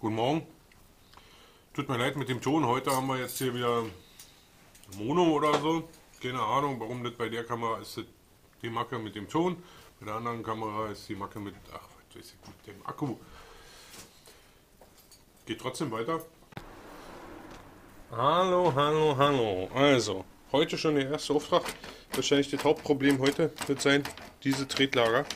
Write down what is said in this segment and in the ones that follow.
Guten Morgen. Tut mir leid mit dem Ton. Heute haben wir jetzt hier wieder Mono oder so. Keine Ahnung, warum das bei der Kamera ist die Macke mit dem Ton. Bei der anderen Kamera ist die Macke mit, ach, was weiß ich, mit dem Akku. Geht trotzdem weiter. Hallo, hallo, hallo. Also, heute schon der erste Auftrag. Wahrscheinlich das Hauptproblem heute wird sein, diese Tretlager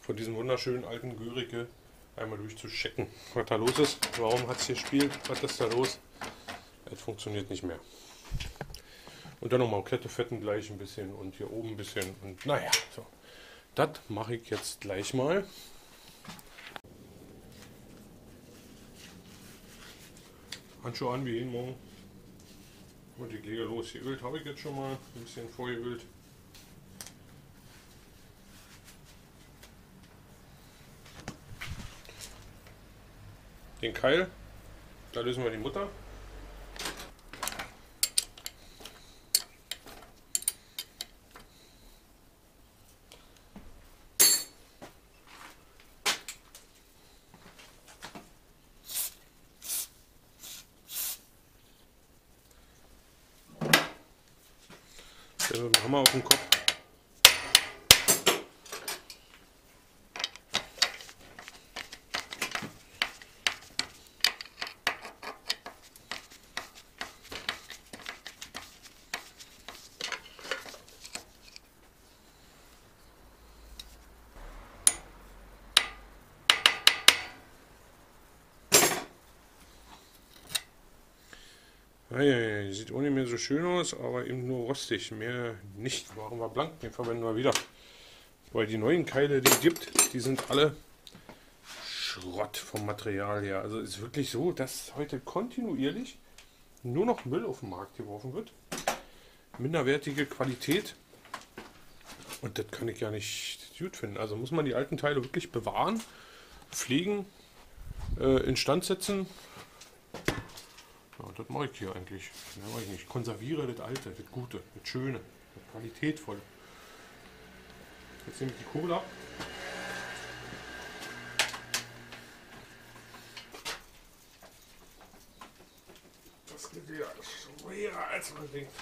von diesem wunderschönen alten Görike einmal durchzuchecken, was da los ist. Warum hat es hier Spiel? Was ist da los? Es funktioniert nicht mehr. Und dann nochmal Kette fetten gleich ein bisschen und hier oben ein bisschen. Und naja, so. Das mache ich jetzt gleich mal. Handschuhe an wie jeden Morgen. Und ich lege los. Geölt habe ich jetzt schon mal. Ein bisschen vorgeölt. Den Keil. Da lösen wir die Mutter. Der Hammer auf dem Kopf. Hey, sieht ohne mehr so schön aus, aber eben nur rostig. Mehr nicht. Machen wir blank, den verwenden wir wieder. Weil die neuen Keile, die es gibt, die sind alle Schrott vom Material her. Also ist wirklich so, dass heute kontinuierlich nur noch Müll auf den Markt geworfen wird. Minderwertige Qualität. Und das kann ich ja nicht gut finden. Also muss man die alten Teile wirklich bewahren, pflegen, äh, instand setzen das mache ich hier eigentlich. Ja, weiß ich nicht. Konserviere das Alte, das Gute, das Schöne, das Qualitätvolle. Jetzt nehme ich die ab. Das geht ja schwerer als man denkt.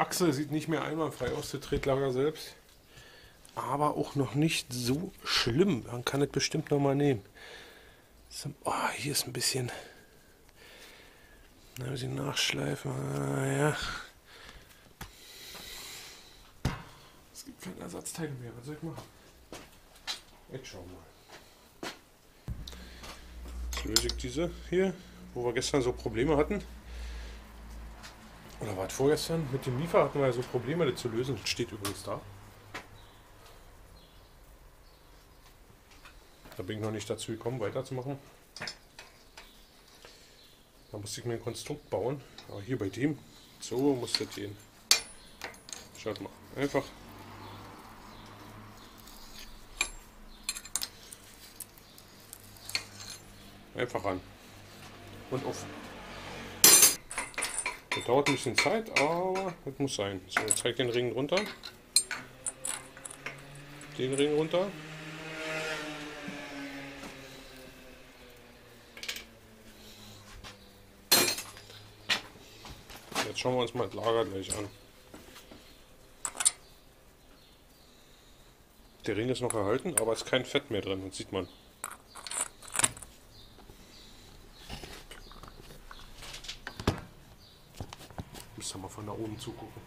Achse sieht nicht mehr einwandfrei aus, der Tretlager selbst. Aber auch noch nicht so schlimm. Man kann es bestimmt noch mal nehmen. So, oh, hier ist ein bisschen... Ein bisschen nachschleifen. Ah, ja. Es gibt keine Ersatzteile mehr. Was soll ich machen? Ich schau mal. Jetzt löse ich diese hier, wo wir gestern so Probleme hatten. Oder war es vorgestern? Mit dem Liefer hatten wir so Probleme, zu lösen. Das steht übrigens da. Da bin ich noch nicht dazu gekommen, weiterzumachen. Da musste ich mir ein Konstrukt bauen. Aber hier bei dem, so muss das gehen. Schaut mal, einfach einfach ran und auf. Das dauert ein bisschen Zeit, aber das muss sein. So, ich zeige den Ring runter. Den Ring runter. Jetzt schauen wir uns mal das Lager gleich an. Der Ring ist noch erhalten, aber es ist kein Fett mehr drin, das sieht man. Müsste mal von da oben zugucken.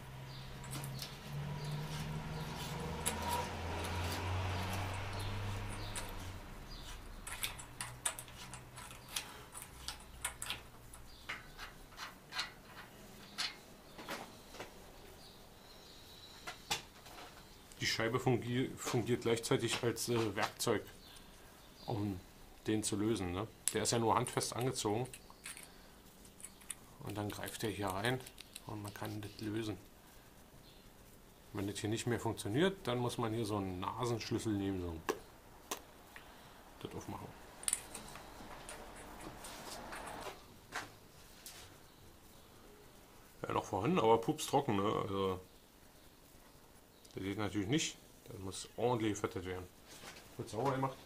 Die Scheibe fungiert, fungiert gleichzeitig als äh, Werkzeug, um den zu lösen. Ne? Der ist ja nur handfest angezogen. Und dann greift er hier rein und man kann das lösen. Wenn das hier nicht mehr funktioniert, dann muss man hier so einen Nasenschlüssel nehmen. So. das aufmachen. Ja, noch vorhanden, aber pups trocken, ne? Also, das geht natürlich nicht. Das muss ordentlich gefettet werden. Wird sauber gemacht.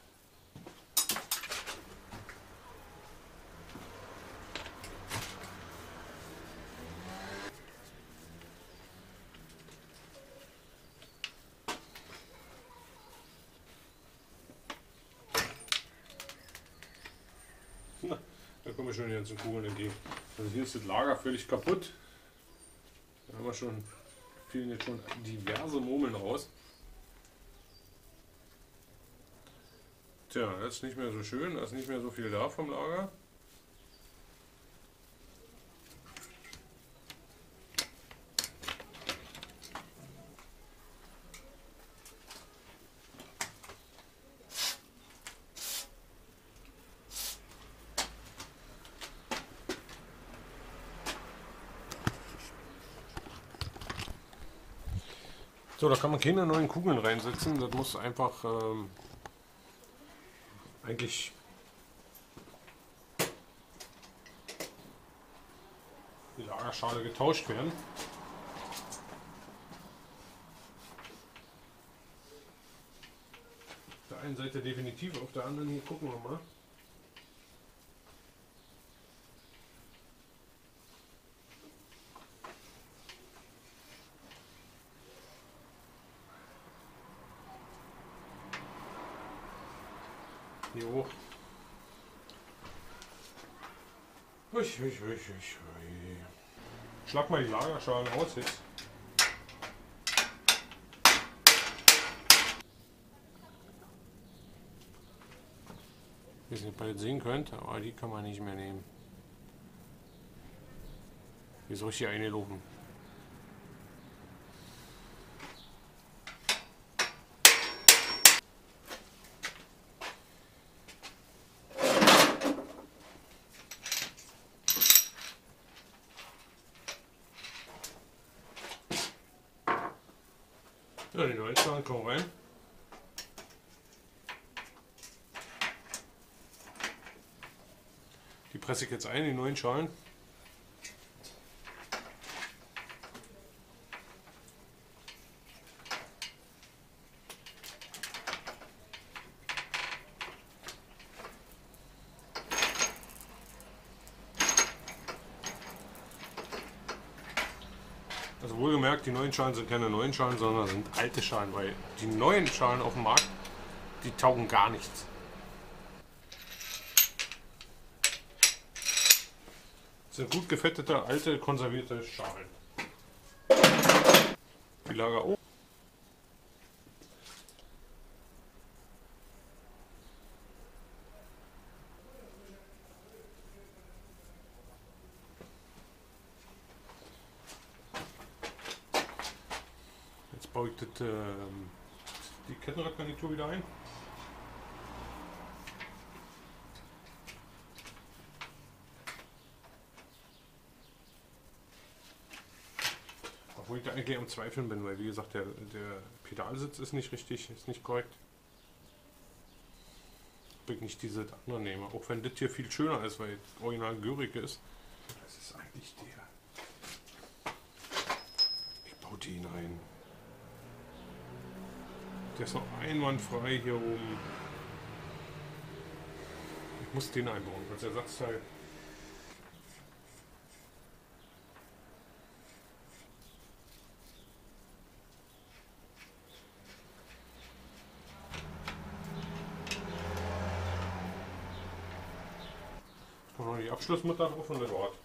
Na, da kommen wir schon die ganzen Kugeln entgegen. Also hier ist das Lager völlig kaputt. Da haben wir schon, fielen jetzt schon diverse Murmeln raus. Tja, das ist nicht mehr so schön, da ist nicht mehr so viel da vom Lager. So, da kann man keine neuen Kugeln reinsetzen. Das muss einfach ähm, eigentlich die Lagerschale getauscht werden. Auf der einen Seite definitiv, auf der anderen hier gucken wir mal. Hoch. Ui, ui, ui, ui. Schlag mal die Lagerschalen aus jetzt. Ich weiß nicht, ob ihr das sehen könnt, aber die kann man nicht mehr nehmen. Wie soll ich hier Ja, die neuen Schalen kommen rein. Die presse ich jetzt ein, die neuen Schalen. Also wohlgemerkt, die neuen Schalen sind keine neuen Schalen, sondern sind alte Schalen, weil die neuen Schalen auf dem Markt, die taugen gar nichts. Das sind gut gefettete, alte, konservierte Schalen. Die Lager oh. Jetzt baue ich das, ähm, die Kettenradgarnitur wieder ein. Obwohl ich da eigentlich am Zweifeln bin, weil wie gesagt, der, der Pedalsitz ist nicht richtig, ist nicht korrekt. Ob ich nicht diese andere nehme. Auch wenn das hier viel schöner ist, weil original Görike ist. Das ist eigentlich der. Ich baue den ein. Der ist noch einwandfrei hier oben. Ich muss den einbauen als Ersatzteil. Noch die Abschlussmutter drauf und das Ort.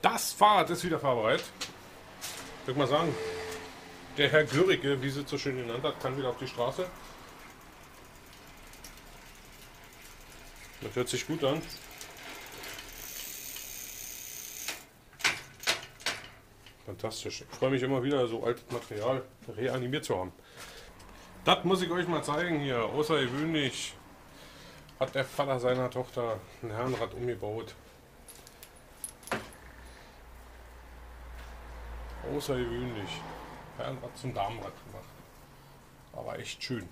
Das Fahrrad ist wieder fahrbereit. Ich würde mal sagen, der Herr Görige, wie sie so schön genannt hat, kann wieder auf die Straße. Das hört sich gut an. Fantastisch. Ich freue mich immer wieder, so altes Material reanimiert zu haben. Das muss ich euch mal zeigen hier. Außergewöhnlich hat der Vater seiner Tochter ein Herrenrad umgebaut. Außergewöhnlich. Herrenrad zum Damenrad gemacht. Aber echt schön.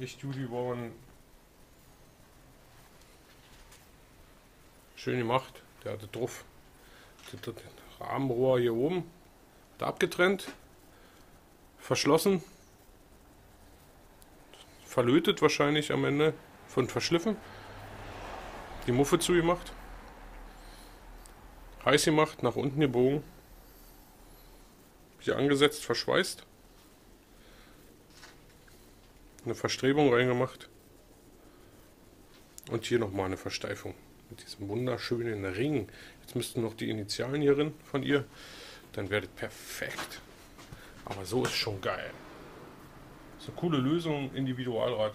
Echt gut geworden. Schön gemacht. Der hatte drauf. Das Rahmenrohr hier oben. Da abgetrennt. Verschlossen. Verlötet wahrscheinlich am Ende. Von verschliffen. Die Muffe zugemacht. Heiß gemacht, nach unten gebogen. Hier angesetzt, verschweißt. Eine Verstrebung reingemacht. Und hier nochmal eine Versteifung. Mit diesem wunderschönen Ring. Jetzt müssten noch die Initialen hier drin von ihr. Dann das perfekt. Aber so ist schon geil. Eine coole Lösung, Individualrad.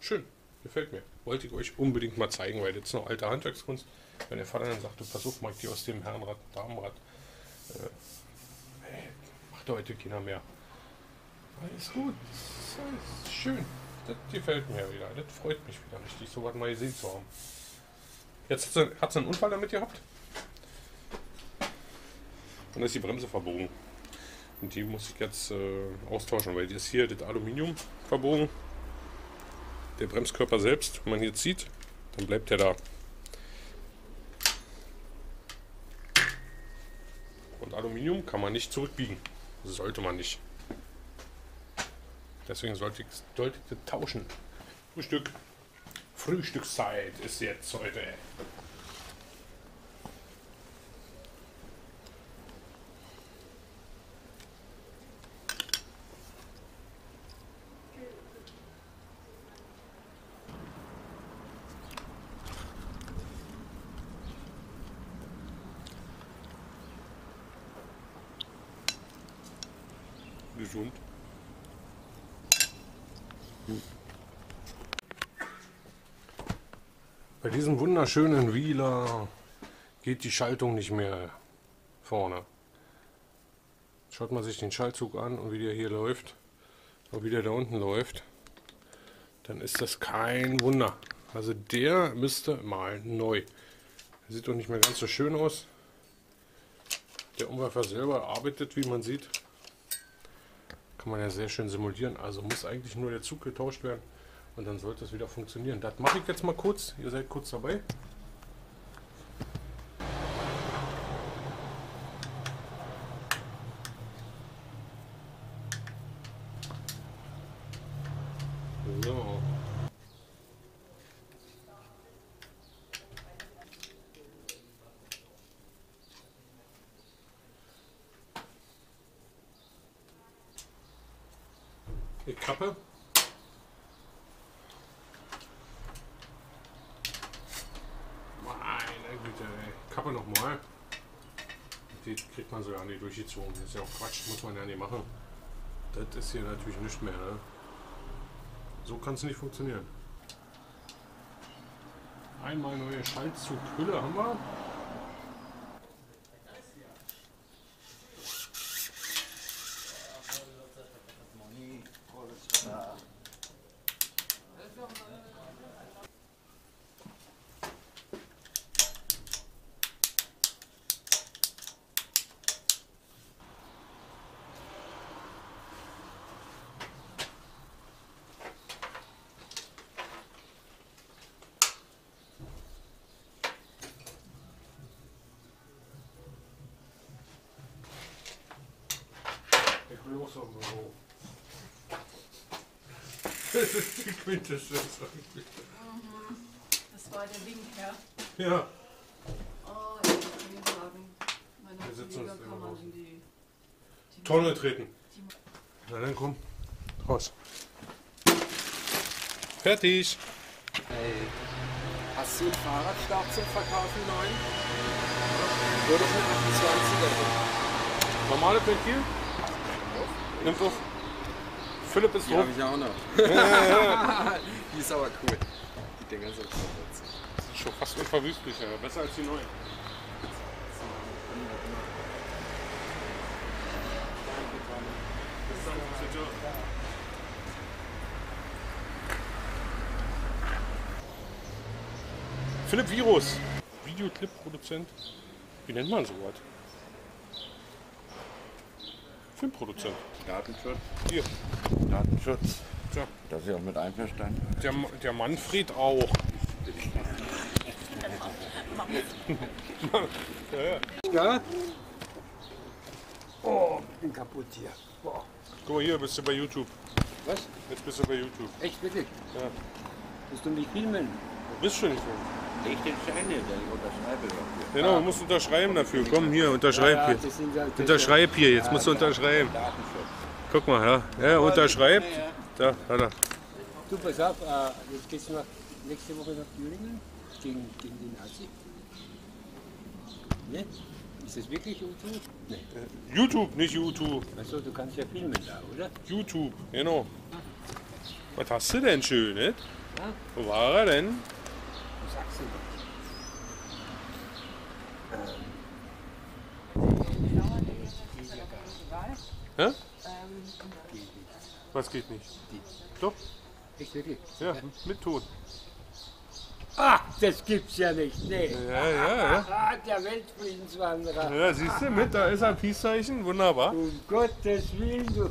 Schön, gefällt mir. Wollte ich euch unbedingt mal zeigen, weil das ist noch alte Handwerkskunst. Wenn der Vater dann sagt, du versuch mal die aus dem Herrenrad, Damenrad, äh, hey, macht heute keiner mehr. Alles gut, das ist schön. Das gefällt mir wieder. Das freut mich wieder richtig, so was mal gesehen zu haben. Jetzt hat sie einen Unfall damit gehabt. Und ist die Bremse verbogen. Und die muss ich jetzt äh, austauschen, weil die ist hier das Aluminium verbogen. Der Bremskörper selbst, wenn man hier zieht, dann bleibt der da. Und Aluminium kann man nicht zurückbiegen. sollte man nicht. Deswegen sollte ich, sollte ich tauschen. Frühstück. Frühstückszeit ist jetzt heute. Gesund. Bei diesem wunderschönen Wheeler geht die Schaltung nicht mehr vorne. Schaut man sich den Schaltzug an und wie der hier läuft und wie der da unten läuft, dann ist das kein Wunder. Also der müsste mal neu. Sieht doch nicht mehr ganz so schön aus. Der Umwerfer selber arbeitet, wie man sieht, kann man ja sehr schön simulieren. Also muss eigentlich nur der Zug getauscht werden und dann sollte es wieder funktionieren. Das mache ich jetzt mal kurz. Ihr seid kurz dabei. So. Die Kappe. Meine Güte, ey. Kappe nochmal. Die kriegt man so ja nicht durchgezogen. Das ist ja auch Quatsch, muss man ja nicht machen. Das ist hier natürlich nicht mehr. Ne? So kann es nicht funktionieren. Einmal neue Schaltzughülle haben wir. Ich will auch so im Büro. Das ist die Quintessenz. Das war der Wink, ja. Ja. Oh, ich kann Ihnen sagen, meine Wir sitzen Kollegen uns immer kann man in die, die Tonne treten. Na dann komm. Raus. Fertig. Hey, hast du einen Fahrradstab zum Verkaufen neuen? Würde ich eine 28er nehmen. Normale Ventil? Nimm auf. Philipp ist Die drauf. habe ich auch noch. die ist aber cool. Die Dinger sind so witzig. Das ist schon fast unverwüstlich. Ja. Besser als die neuen. Ciao. Philipp Virus, Videoclip-Produzent. Wie nennt man sowas? Filmproduzent. Datenschutz. Hier. Datenschutz. Tja, Da ist ja auch mit einverstanden. der, der Manfred auch. Ja? Oh, bin kaputt hier. Boah. Guck mal hier, bist du bei YouTube. Was? Jetzt bist du bei YouTube. Echt wirklich? Ja. Musst du mich filmen? Du bist schon nicht so. Ich den Schein hier, der ich unterschreibe dafür. Genau, du musst unterschreiben dafür. Komm hier, unterschreib hier. Unterschreib hier, jetzt musst du unterschreiben. Guck mal, ja. Ja, unterschreibt. Da, hat er. Du, pass auf, äh, jetzt geht's noch nächste Woche nach Thüringen gegen, gegen die Nazi. Ne? Ist das wirklich U2? Ne. YouTube, nicht YouTube. Achso, du kannst ja filmen da, oder? YouTube, genau. Was hast du denn Schönes? Ja. Wo war er denn? Hä? Was geht nicht? Doch, Echt wirklich? ja, mit Ton. Ah, das gibt's ja nicht. Nee. Ja, ja, ja. Ah, der Weltfriedenswanderer. Ja, siehst du, mit, da ist ein Peace-Zeichen, wunderbar. Um Gottes Willen, du.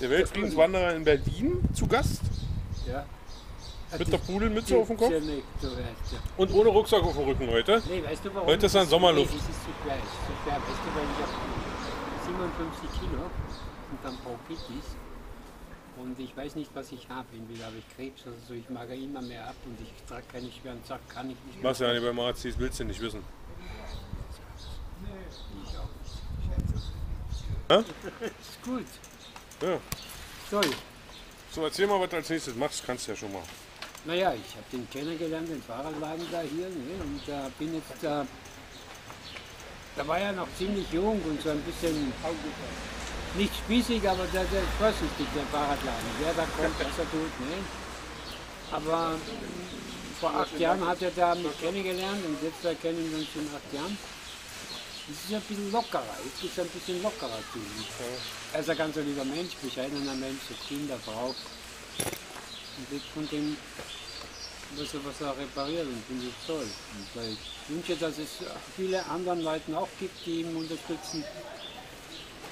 Der Weltfriedenswanderer in Berlin zu Gast, Ja. Mit der Pudelmütze auf dem Kopf Ja du ja. und ohne Rucksack auf dem Rücken heute. Nee, weißt du warum? Heute ist dann Sommerluft. Nee, das ist zu schwer. Das ist zu schwer. Weißt du, weil ich habe 57 Kilo und dann Bronchitis. Und ich weiß nicht, was ich habe. Entweder habe ich Krebs oder so. Ich mager immer mehr ab und ich trage keine schweren Sachen, kann ich nicht. Machst ja nicht beim Arzt, das willst du nicht wissen. Ich auch nicht. Hä? Ist gut. Ja. Toll. So, erzähl mal, was du als nächstes machst, kannst du ja schon mal. Naja, ich habe den kennengelernt, den Fahrradladen da hier. Ne? Und äh, bin jetzt da. Da war er noch ziemlich jung und so ein bisschen nicht spießig, aber der, der vorsichtig, der Fahrradladen. Wer da kommt, was er tut. Ne? Aber vor acht Jahren hat er da mich kennengelernt und jetzt äh, kennen wir uns schon acht Jahren. Es ist ein bisschen lockerer, es ist ein bisschen lockerer zu ihm. Er ist ein ganz lieber Mensch, bescheidener Mensch, so Kinder, Frau. Und lebt von dem, was er, was er repariert und finde ich toll. Und ich wünsche, dass es viele anderen Leuten auch gibt, die ihn unterstützen.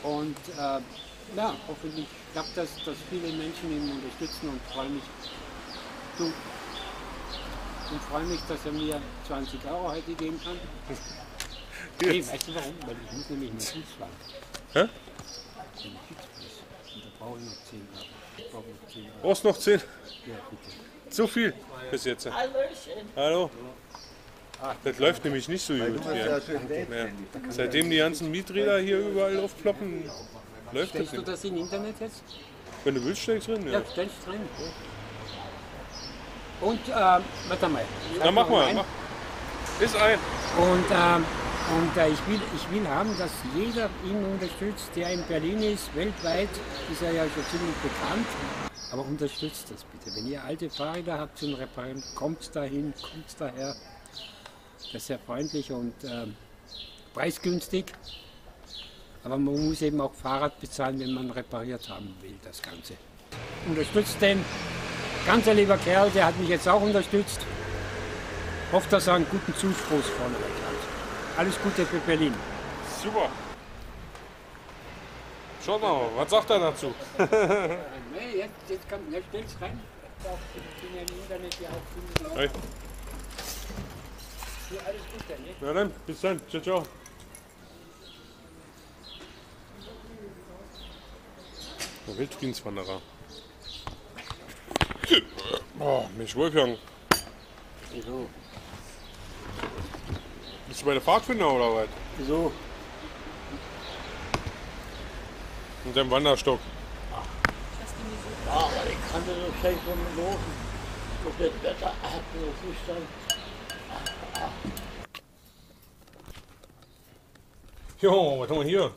Und äh, ja, hoffentlich klappt das, dass viele Menschen ihn unterstützen und freue mich, du, und freue mich, dass er mir 20 Euro heute geben kann. Nee, weißt du warum? Weil ich muss nämlich einen fahren. Hä? Da brauche ich noch 10 Euro. Ich brauche noch 10 Euro. Brauchst noch 10? Ja, bitte. So viel bis jetzt. Hallo. Das läuft nämlich nicht so gut. Ja. Seitdem die ganzen Mieträder hier überall aufploppen, läuft das Stellst du nicht. das im Internet jetzt? Wenn du willst, steckst drin. Ja, Ja. stellst drin. Und, ähm, warte mal. Na, mach mal. Mach. Ist ein. Und, ähm, und äh, ich, will, ich will haben, dass jeder ihn unterstützt, der in Berlin ist. Weltweit ist er ja schon ziemlich bekannt. Aber unterstützt das bitte. Wenn ihr alte Fahrräder habt zum Reparieren, kommt dahin, kommt daher. Das ist sehr freundlich und ähm, preisgünstig. Aber man muss eben auch Fahrrad bezahlen, wenn man repariert haben will, das Ganze. Unterstützt den. Ganz ein lieber Kerl, der hat mich jetzt auch unterstützt. Hoffe, dass er einen guten Zuspruch von euch hat. Alles Gute für Berlin. Super. Schaut mal, was sagt er dazu? Nee, jetzt, jetzt kann, jetzt stell's rein. Ich bin ja im Internet ja auch finden. Hey. Hier alles Gute, ne? Na dann, bis dann. Ciao, ciao. Der Weltfriedenswanderer. Oh, Mensch, Wolfgang. Wieso? Bist du bei der Pfadfinder oder was? Wieso? Mit deinem Wanderstock. Ja, aber ich kann das so schlecht von mir laufen. Durch das Wetter hat mir das nicht dann. Jo, was haben wir hier?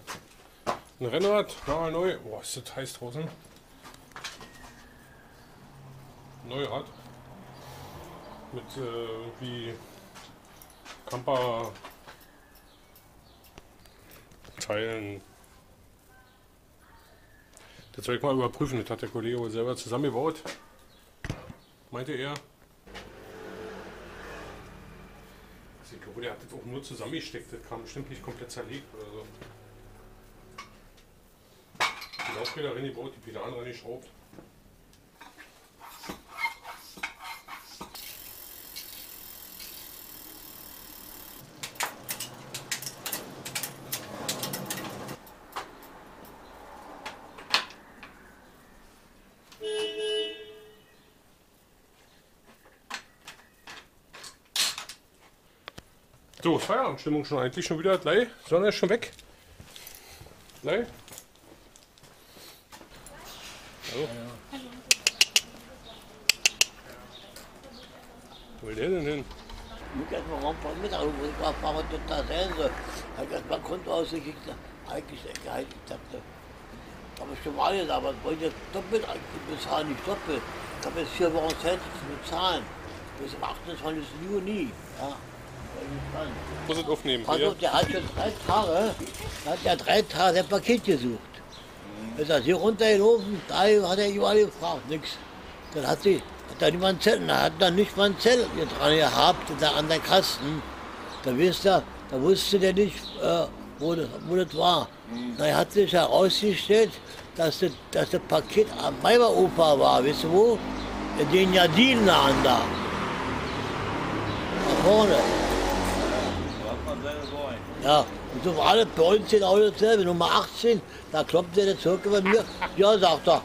Ein Rennrad, na, neu. Boah, ist das heiß draußen. Neurad. Mit äh, irgendwie Camper Teilen. Das soll ich mal überprüfen. Das hat der Kollege wohl selber zusammengebaut. Meinte er. Ich glaube, der hat das auch nur zusammengesteckt. Das kam bestimmt nicht komplett zerlegt oder so. auch wieder reingebaut, die Pedalen reingeschraubt. So, Feierabendstimmung schon eigentlich schon wieder. Gleich, Sonne ist schon weg. Gleich. Hallo. Wo will der denn hin? Ich muss erst mal Raumfahrt mit, aber ich war fahren wir total sein soll. Hab erst mal Konto ausgekickt, eigentlich gehalten, ich dachte. Aber schon mal jetzt, aber ich wollte jetzt doppelt bezahlen, nicht doppelt. Ich habe jetzt vier Wochen Zeit zu bezahlen. Bis am 28. Juni. Ja. Muss es aufnehmen. Pass auf, der hat jetzt drei Tage, hat ja drei Tage sein Paket gesucht. Ist er hier runtergelaufen, da hat er überall gefragt, nix. Dann hat sie, hat da niemand Zettel, da hat dann nicht mal einen Zettel dran gehabt, da an der Kasten. Da wisst ihr, da wusste der nicht, äh, wo, das, wo das war. Da hat sich herausgestellt, dass das, dass das Paket am Weiberufer war, wisst ihr wo? In den Jardinen da. Da vorne. Ja, und so war das bei uns genau dasselbe. Nummer 18, da klopft der Zirkel bei mir. Ja, sagt er.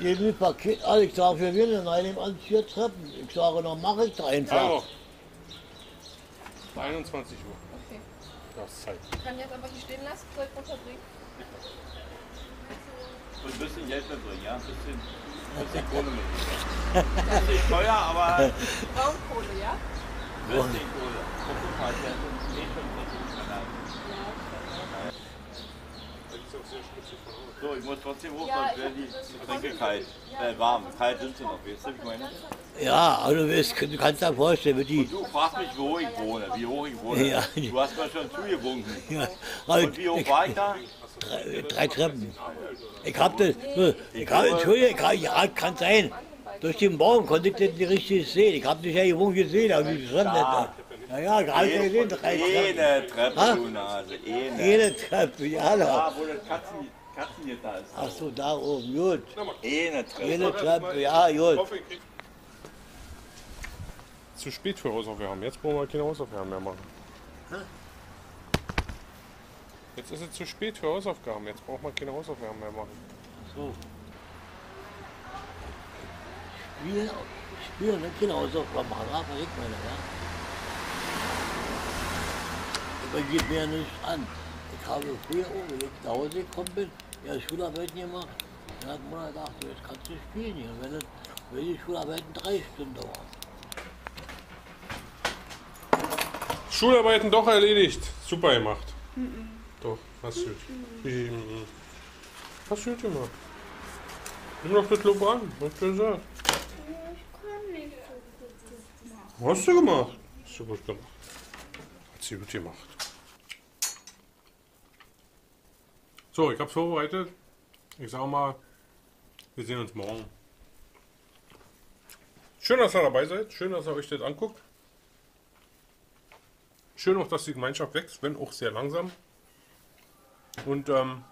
Jeden Paket, also ich sage, wir werden dann nebenan vier Treppen. Ich sage, dann mache ich da einfach. Hallo. 21 Uhr. Okay. Das ist Zeit. Ich kann jetzt einfach hier stehen lassen, soll ich runterbringen? Und ein bisschen Geld mitbringen, ja? Ein bisschen, ein bisschen Kohle mitbringen. Das ist nicht teuer, aber ein Braunkohle, ja? Bisschen Kohle. Guck mal, der ist ein Meter und das ist Kanal. So, ich muss trotzdem hoch, Ja, sonst werden die Getränke kalt. Äh, warm. Kalt sind sie noch, weißt du, wie ich meine? Ja, also du weißt, du kannst dir vorstellen, wie die. Du fragst mich, wo ich wohne, wie hoch ich wohne. Ja. Du hast mir schon zugewunken. Ja, also, Und wie hoch war ich da? drei, drei Treppen. Ich hab das, ich hab, Entschuldigung, ich hab, ja, kann sein. Durch den Baum konnte ich das nicht richtig sehen. Ich hab dich ja gewohnt gesehen, aber wie Treppen das Ja, ja, gerade gesehen, drei. Eine Treppe, Ha? du Nase. Eine. Jede Treppe, ja, Da, da. wo das Katzen, Katzengitter ist. Ach so, da oben, gut. Eine Treppe. Jede Treppe, ja, gut. Zu spät für Hausaufgaben. Jetzt brauchen wir keine Hausaufgaben mehr machen. Jetzt ist es zu spät für Hausaufgaben. Jetzt braucht man keine Hausaufgaben mehr machen. So. Spielen, spielen, ne? Hausaufgaben machen, ja, verrückt meine, ja. Aber geht mir nicht an. Ich habe früher auch, wenn ich nach Hause gekommen bin, ja, Schularbeiten gemacht. Dann hat Mutter gedacht, jetzt kannst du spielen hier. Wenn, das, wenn die Schularbeiten drei Stunden dauern. Schularbeiten doch erledigt. Super gemacht. Doch, hast du. Mhm. Hast du gut gemacht. Nimm doch das Lob an. Hast du gesagt. Hast du gemacht. Hast du gut gemacht. Hat sie gut gemacht. So, ich hab's vorbereitet. Ich sag mal, wir sehen uns morgen. Schön, dass ihr dabei seid. Schön, dass ihr euch das anguckt. Schön auch, dass die Gemeinschaft wächst, wenn auch sehr langsam. Und ähm,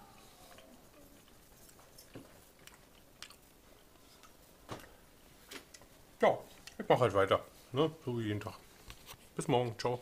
ja, ich mache halt weiter. Ne? So wie jeden Tag. Bis morgen. Ciao.